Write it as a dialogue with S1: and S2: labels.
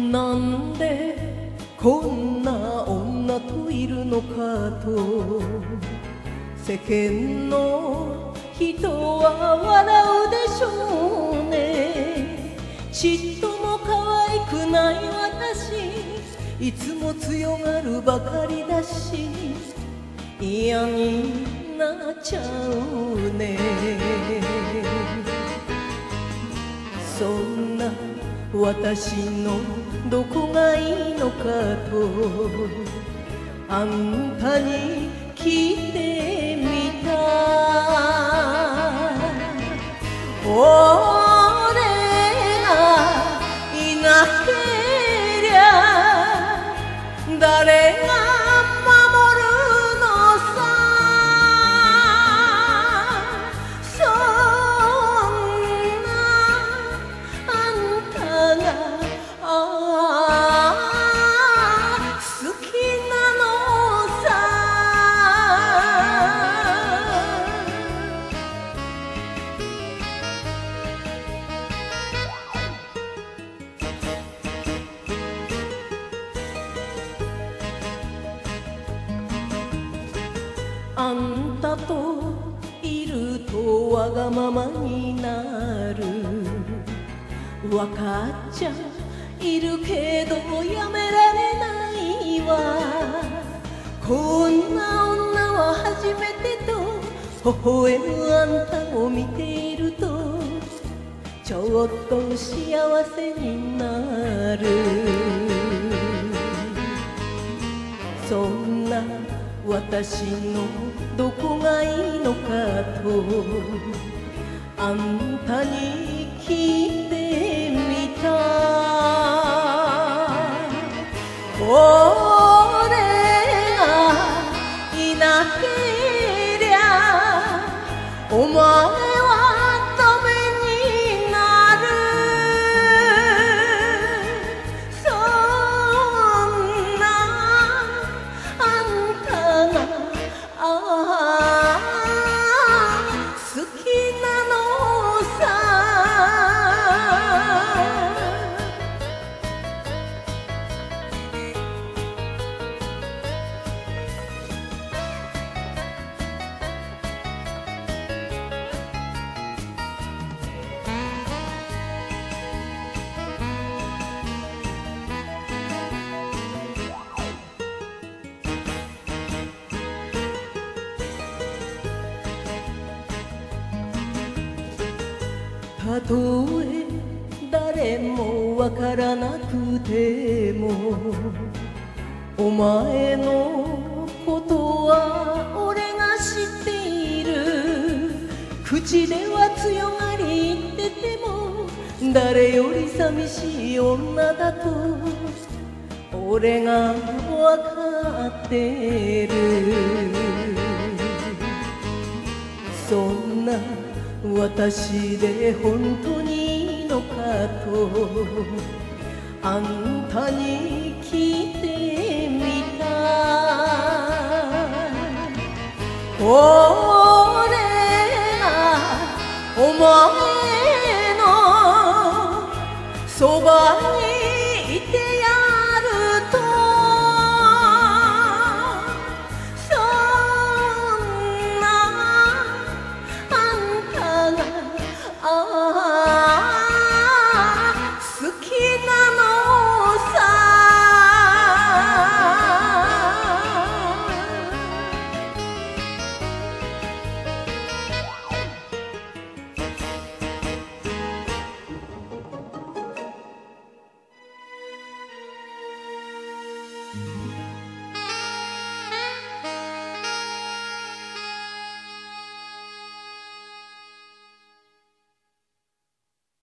S1: なんでこんな女といるのかと。世間の人は笑うでしょうね。ちっとも可愛くない私。いつも強がるばかりだし。嫌になっちゃうね。そんな私のどこがいいのかとあんたに聞いてみた。あんたといるとわがままになる。わかっちゃいるけどやめられないわ。こんな女は初めてと微笑むあんたを見ているとちょっと幸せになる。そんな私のどこがいいのかとあんたに聞いてみたこれがいなけりゃお前たとえ誰もわからなくてもお前のことは俺が知っている。口では強がり言ってても誰より寂しい女だと俺がわかってる。そんな私で本当にいいのかと。あんたに聞いてみた俺がお前のそばに